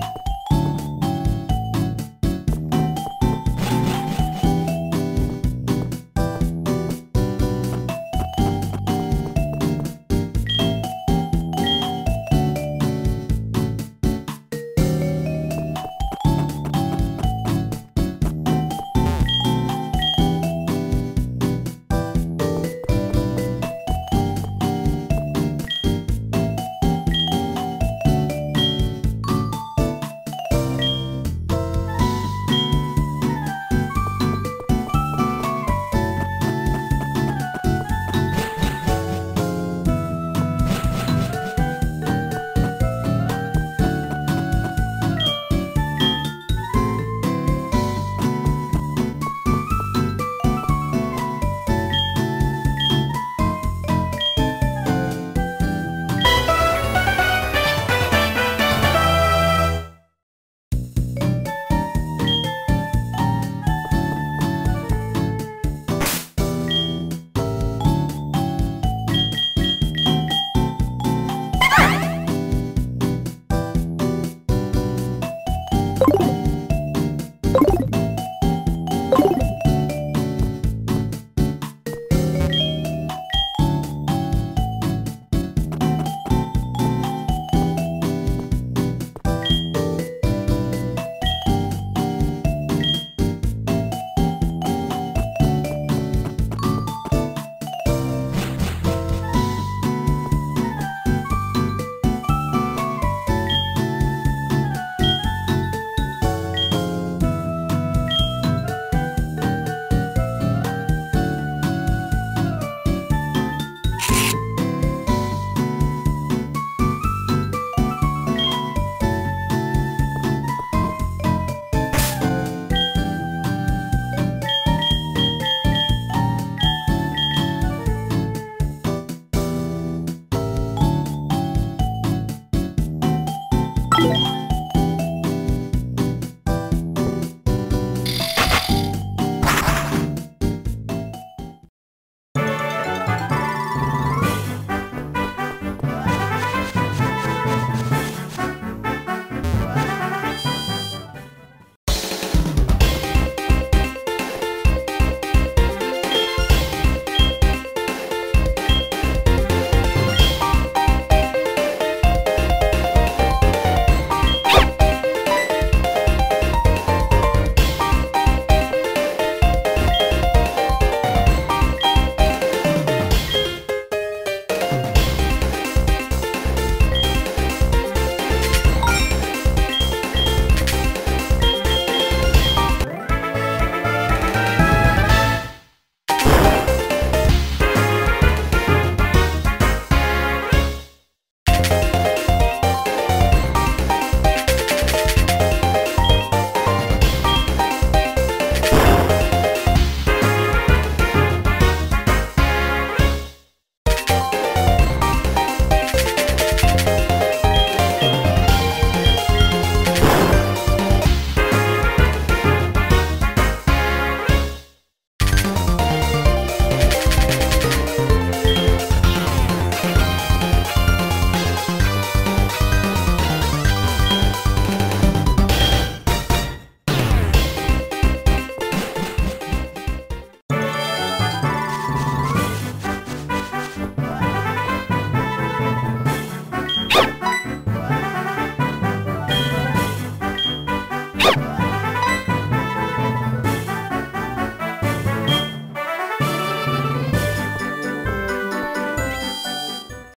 you